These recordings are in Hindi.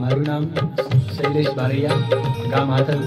मेरू नाम शैलेश बारैया गाँव हाथल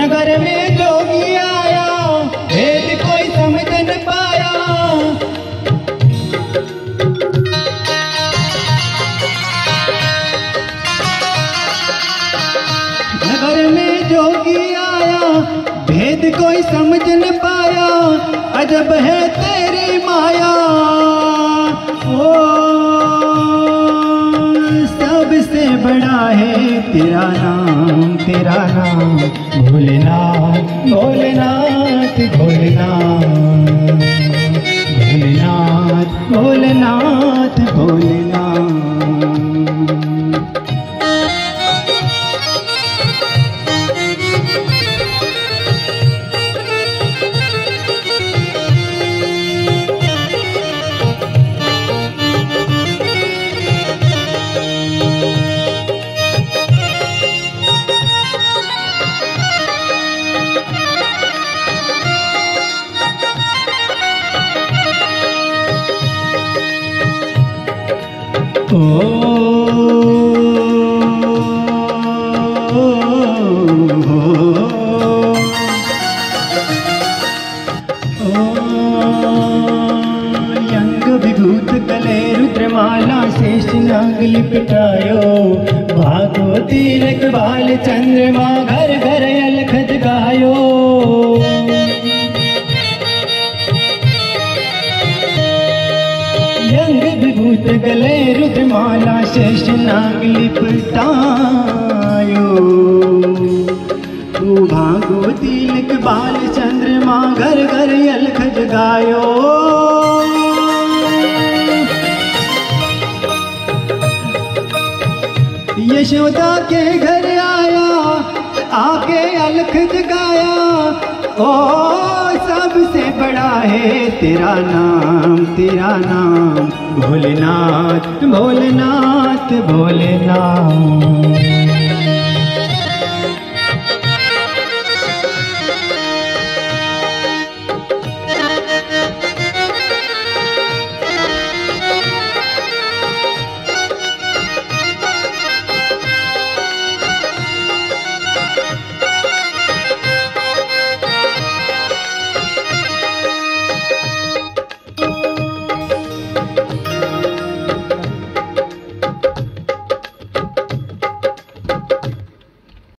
नगर में जोगी आया, भेद कोई समझ न पाया। नगर में जोगी आया, भेद कोई समझ न पाया, अजब है तेरी माया। तेरा नाम भोलेनाथ भोलेनाथ भोलेनाथ। भोलेनाथ भोलेनाथ। लिपटायो भागो तीरक बाल चंद्रमा घर घर अलखद गायो यंग विभूत गले रुद्रमाला शेष नाग लिपटायो। तू भागो तिलक बाल चंद्रमा घर घर अलख जगायो यशोदा के घर आया, आके अलख जगाया ओ, सबसे बड़ा है तेरा नाम तेरा नाम। भोलेनाथ भोलेनाथ भोलेनाथ।